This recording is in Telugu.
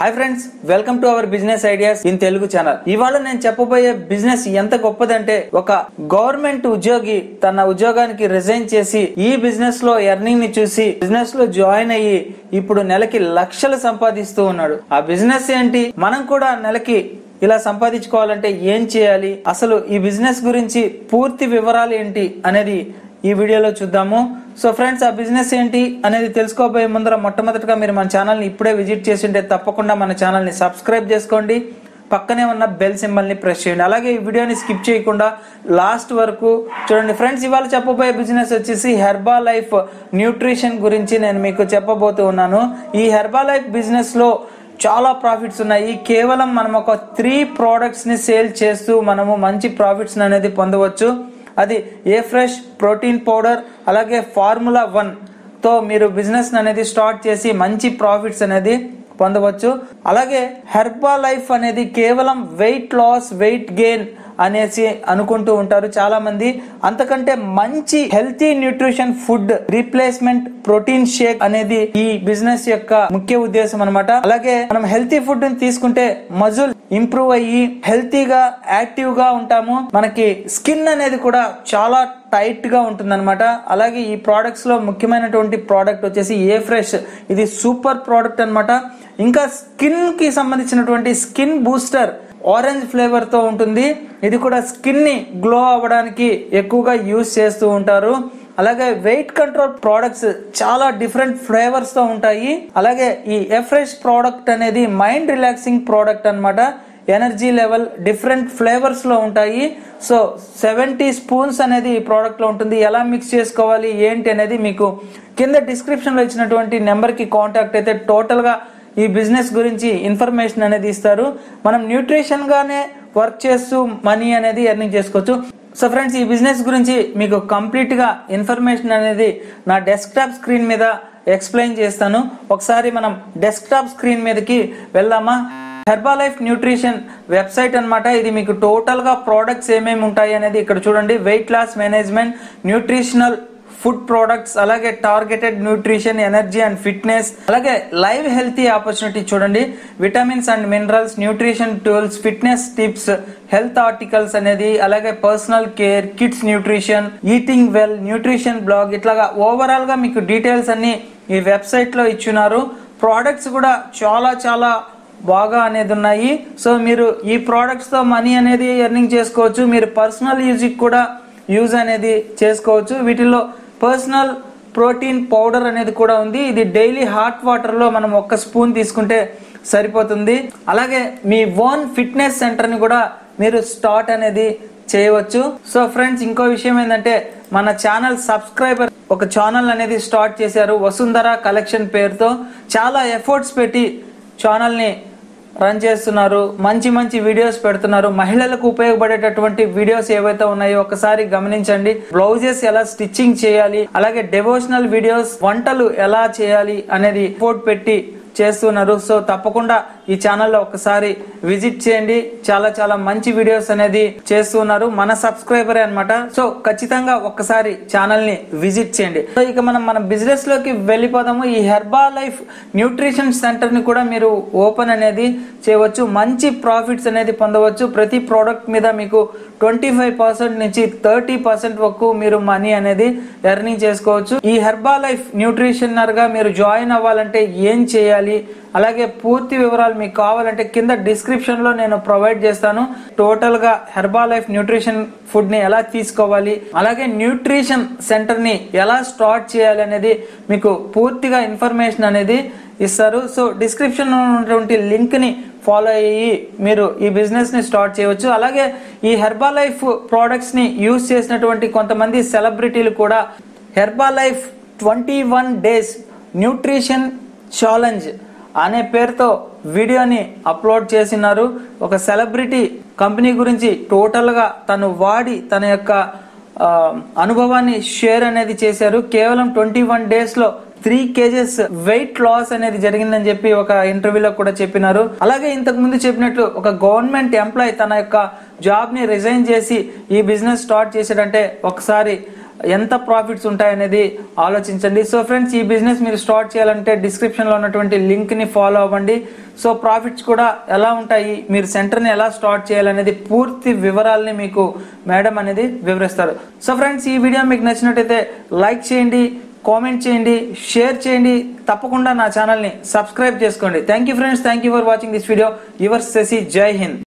Hi friends welcome to our business ideas in Telugu channel. ఇవాళ నేను చెప్పబోయే బిజినెస్ ఎంత గొప్పదంటే ఒక గవర్నమెంట్ ఉద్యోగి తన ఉద్యోగానికి రిజైన్ చేసి ఈ బిజినెస్లో ఎర్నింగ్ని చూసి బిజినెస్లో జాయిన్ అయ్యి ఇప్పుడు నెలకి లక్షలు సంపాదిస్తూ ఉన్నాడు. ఆ బిజినెస్ ఏంటి? మనం కూడా నెలకి ఇలా సంపాదించుకోవాలంటే ఏం చేయాలి? అసలు ఈ బిజినెస్ గురించి పూర్తి వివరాలు ఏంటి? అనేది ఈ వీడియోలో చూద్దాము. సో ఫ్రెండ్స్ ఆ బిజినెస్ ఏంటి అనేది తెలుసుకోబోయే ముందర మొట్టమొదటిగా మీరు మన ఛానల్ని ఇప్పుడే విజిట్ చేసి ఉంటే తప్పకుండా మన ఛానల్ని సబ్స్క్రైబ్ చేసుకోండి. పక్కనే ఉన్న బెల్ సింబల్ని ప్రెస్ చేయండి. అలాగే ఈ వీడియోని స్కిప్ చేయకుండా లాస్ట్ వరకు చూడండి. ఫ్రెండ్స్ ఇవాళ చెప్పబోయే బిజినెస్ వచ్చేసి హెర్బా లైఫ్ న్యూట్రిషన్ గురించి నేను మీకు చెప్పబోతూ ఉన్నాను. ఈ హెర్బా లైఫ్ బిజినెస్లో చాలా ప్రాఫిట్స్ ఉన్నాయి. కేవలం మనం ఒక త్రీ ప్రోడక్ట్స్ని సేల్ చేస్తూ మనము మంచి ప్రాఫిట్స్ అనేది పొందవచ్చు. అది ఏ ఫ్రెష్ ప్రోటీన్ పౌడర్ అలాగే ఫార్ములా వన్తో మీరు బిజినెస్ అనేది స్టార్ట్ చేసి మంచి ప్రాఫిట్స్ అనేది పొందవచ్చు. అలాగే హెర్బా లైఫ్ అనేది కేవలం వెయిట్ లాస్ వెయిట్ గెయిన్ అనేసి అనుకుంటూ ఉంటారు చాలా మంది అంతకంటే మంచి healthy nutrition food replacement protein shake అనేది ఈ బిజినెస్ యొక్క ముఖ్య ఉద్దేశం అనమాట అలాగే మనం హెల్తీ ఫుడ్ తీసుకుంటే మజుల్ ఇంప్రూవ్ అయ్యి హెల్తీగా యాక్టివ్గా ఉంటాము. మనకి స్కిన్ అనేది కూడా చాలా టైట్గా ఉంటుంది అలాగే ఈ ప్రోడక్ట్స్లో ముఖ్యమైనటువంటి ప్రోడక్ట్ వచ్చేసి ఏ ఫ్రెష్ ఇది సూపర్ ప్రోడక్ట్ అన్నమాట. ఇంకా స్కిన్కి సంబంధించినటువంటి స్కిన్ బూస్టర్ ఆరెంజ్ ఫ్లేవర్తో ఉంటుంది. ఇది కూడా స్కిన్ని గ్లో అవ్వడానికి ఎక్కువగా యూజ్ చేస్తూ ఉంటారు. అలాగే వెయిట్ కంట్రోల్ ప్రోడక్ట్స్ చాలా డిఫరెంట్ ఫ్లేవర్స్తో ఉంటాయి. అలాగే ఈ ఎఫ్రెష్ ప్రోడక్ట్ అనేది మైండ్ రిలాక్సింగ్ ప్రోడక్ట్ అన్నమాట. ఎనర్జీ లెవెల్ డిఫరెంట్ ఫ్లేవర్స్లో ఉంటాయి. సో సెవెంటీ స్పూన్స్ అనేది ఈ ప్రోడక్ట్లో ఉంటుంది. ఎలా మిక్స్ చేసుకోవాలి ఏంటి అనేది మీకు కింద డిస్క్రిప్షన్లో ఇచ్చినటువంటి నెంబర్కి కాంటాక్ట్ అయితే టోటల్గా ఈ బిజినెస్ గురించి ఇన్ఫర్మేషన్ అనేది ఇస్తారు. మనం న్యూట్రిషన్ గానే వర్క్ చేస్తూ మనీ అనేది ఎర్నింగ్ చేసుకోవచ్చు. సో ఫ్రెండ్స్ ఈ బిజినెస్ గురించి మీకు కంప్లీట్గా ఇన్ఫర్మేషన్ అనేది నా డెస్క్టాప్ స్క్రీన్ మీద ఎక్స్ప్లెయిన్ చేస్తాను. ఒకసారి మనం డెస్క్టాప్ స్క్రీన్ మీదకి వెళ్దామా? హెర్బాలైఫ్ న్యూట్రిషన్ వెబ్సైట్ అన్నమాట. ఇది మీకు టోటల్గా ప్రోడక్ట్స్ ఏమేమి ఉంటాయి అనేది ఇక్కడ చూడండి. Weight loss management nutritional food products అలాగే targeted nutrition energy and fitness అలాగే లైవ్ హెల్తీ ఆపర్చునిటీ చూడండి. Vitamins and minerals nutrition tools fitness tips health articles అనేది అలాగే personal care kids nutrition eating well nutrition blog ఇట్లాగా ఓవరాల్గా మీకు డీటెయిల్స్ అన్ని ఈ వెబ్సైట్లో ఇచ్చున్నారు. ప్రోడక్ట్స్ కూడా చాలా చాలా బాగా అనేది ఉన్నాయి. సో మీరు ఈ ప్రోడక్ట్స్తో మనీ అనేది ఎర్నింగ్ చేసుకోవచ్చు. మీరు పర్సనల్ యూజ్కి కూడా యూజ్ అనేది చేసుకోవచ్చు. వీటిల్లో పర్సనల్ ప్రోటీన్ పౌడర్ అనేది కూడా ఉంది. ఇది డైలీ హాట్ వాటర్లో మనం ఒక్క స్పూన్ తీసుకుంటే సరిపోతుంది. అలాగే మీ ఓన్ ఫిట్నెస్ సెంటర్ని కూడా మీరు స్టార్ట్ అనేది చేయవచ్చు. సో ఫ్రెండ్స్ ఇంకో విషయం ఏంటంటే మన ఛానల్ సబ్స్క్రైబర్ ఒక ఛానల్ అనేది స్టార్ట్ చేశారు. వసుంధర కలెక్షన్ పేరుతో. చాలా ఎఫర్ట్స్ పెట్టి ఛానల్ని రన్ చేస్తున్నారు మంచి మంచి వీడియోస్ పెడుతున్నారు. మహిళలకు ఉపయోగపడేటటువంటి వీడియోస్ ఏవైతే ఉన్నాయో ఒకసారి గమనించండి. బ్లౌజెస్ ఎలా స్టిచ్చింగ్ చేయాలి అలాగే డెవోషనల్ వీడియోస్ వంటలు ఎలా చేయాలి అనేది ఫోర్ట్ పెట్టి చేస్తున్నారు. సో తప్పకుండా ఈ ఛానల్లో ఒకసారి విజిట్ చేయండి. చాలా చాలా మంచి వీడియోస్ అనేది చేస్తున్నారు మన సబ్స్క్రైబరే అన్నమాట. సో ఖచ్చితంగా ఒక్కసారి ఛానల్ని విజిట్ చేయండి. సో ఇక మనం మన బిజినెస్లోకి వెళ్ళిపోదాము. ఈ హెర్బా లైఫ్ న్యూట్రిషన్ సెంటర్ని కూడా మీరు ఓపెన్ అనేది చేయవచ్చు. మంచి ప్రాఫిట్స్ అనేది పొందవచ్చు. ప్రతి ప్రోడక్ట్ మీద మీకు ట్వంటీ ఫైవ్ పర్సెంట్ నుంచి థర్టీ పర్సెంట్ వరకు మీరు మనీ అనేది ఎర్నింగ్ చేసుకోవచ్చు. ఈ హెర్బా లైఫ్ న్యూట్రిషనర్గా మీరు జాయిన్ అవ్వాలంటే ఏం చేయాలి? అలాగే పూర్తి వివరాలు మీకు కావాలంటే కింద డిస్క్రిప్షన్లో నేను ప్రొవైడ్ చేస్తాను. టోటల్గా హెర్బా లైఫ్ న్యూట్రిషన్ ఫుడ్ని ఎలా తీసుకోవాలి అలాగే న్యూట్రిషన్ సెంటర్ని ఎలా స్టార్ట్ చేయాలి అనేది మీకు పూర్తిగా ఇన్ఫర్మేషన్ అనేది ఇస్తారు. సో డిస్క్రిప్షన్లో ఉన్నటువంటి లింక్ని ఫాలో అయ్యి మీరు ఈ బిజినెస్ని స్టార్ట్ చేయవచ్చు. అలాగే ఈ హెర్బా లైఫ్ ప్రోడక్ట్స్ని యూజ్ చేసినటువంటి కొంతమంది సెలబ్రిటీలు కూడా Herbalife twenty one days nutrition challenge అనే పేరుతో వీడియోని అప్లోడ్ చేసినారు. ఒక సెలబ్రిటీ కంపెనీ గురించి టోటల్గా తను వాడి తన యొక్క అనుభవాన్ని షేర్ అనేది చేశారు. కేవలం ట్వంటీ వన్ డేస్లో త్రీ కేజెస్ వెయిట్ లాస్ అనేది జరిగిందని చెప్పి ఒక ఇంటర్వ్యూలో కూడా చెప్పినారు. అలాగే ఇంతకు ముందు చెప్పినట్లు ఒక గవర్నమెంట్ ఎంప్లాయ్ తన యొక్క జాబ్ని రిజైన్ చేసి ఈ బిజినెస్ స్టార్ట్ చేశాడంటే ఒకసారి ఎంత ప్రాఫిట్స్ ఉంటాయనేది ఆలోచించండి. సో ఫ్రెండ్స్ ఈ బిజినెస్ మీరు స్టార్ట్ చేయాలంటే డిస్క్రిప్షన్లో ఉన్నటువంటి లింక్ని ఫాలో అవ్వండి. సో ప్రాఫిట్స్ కూడా ఎలా ఉంటాయి మీరు సెంటర్ని ఎలా స్టార్ట్ చేయాలనేది పూర్తి వివరాలని మీకు మేడం అనేది వివరిస్తారు. సో ఫ్రెండ్స్ ఈ వీడియో మీకు నచ్చినట్టయితే లైక్ చేయండి కామెంట్ చేయండి షేర్ చేయండి. తప్పకుండా నా ఛానల్ని సబ్స్క్రైబ్ చేసుకోండి. Thank you friends thank you for watching this video your Shashi Jai Hind